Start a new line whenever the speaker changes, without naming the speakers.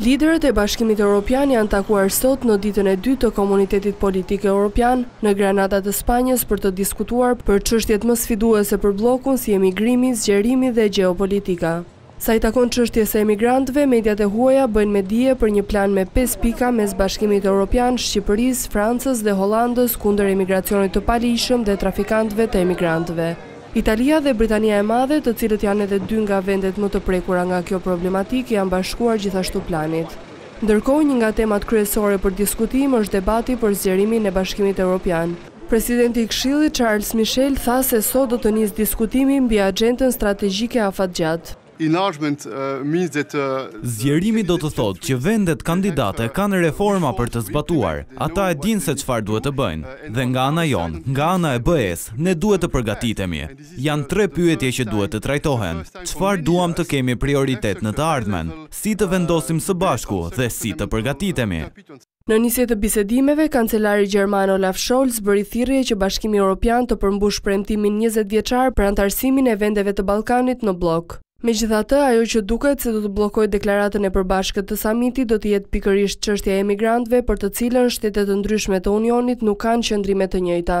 Liderët e Bashkimit Europian janë takuar sot në ditën e dytë të Komunitetit Politik Europian në Granada të Spanjës për të diskutuar për çështjet më sfiduese për bllokun si emigrimi, zgjerimi dhe gjeopolitika. Sa i takon çështjes së emigrantëve, mediat e huaja bëjnë me dije për një plan me pesë pika mes Bashkimit Europian, Shqipërisë, Francës dhe Holandës kundër emigracionit të paligjshëm dhe trafikantëve të emigrantëve. Italia dhe Britania e Madhe, të cilët janë edhe dy nga vendet më të prekura nga kjo problematikë, janë bashkuar gjithashtu planit. Ndërkohë, një nga temat kryesore për diskutim është debati për zgjerimin e Bashkimit Europian. Presidenti i Këshillit, Charles Michel, tha se sot do të nisë diskutimi mbi axhendën strategjike afatgjatë.
Enlargement means
that the. Zgjerimi do të thotë që vendet kandidate kanë reforma për të zbatuar. Ata e dinë se çfarë duhet të bëjnë. Dhe nga ana jonë, nga ana e BE-së, ne duhet të përgatitemi. Janë tre pyetje që duhet të trajtohen, çfarë duam të kemi prioritet në të ardhmen, si të vendosim së bashku dhe si të përgatitemi.
Në nisje të bisedimeve, kancelari gjerman Olaf Scholz bëri thirrje që Bashkimi Europian të përmbushë premtimin njëzet vjeçar për anëtarësimin e vendeve të Ballkanit në bllok. Megjithatë, ajo që duket se do të bllokojë deklaratën e përbashkët të samitit do të jetë pikërisht çështja e emigrantëve për të cilën shtete të ndryshme të Unionit nuk kanë qëndrime të njëjta.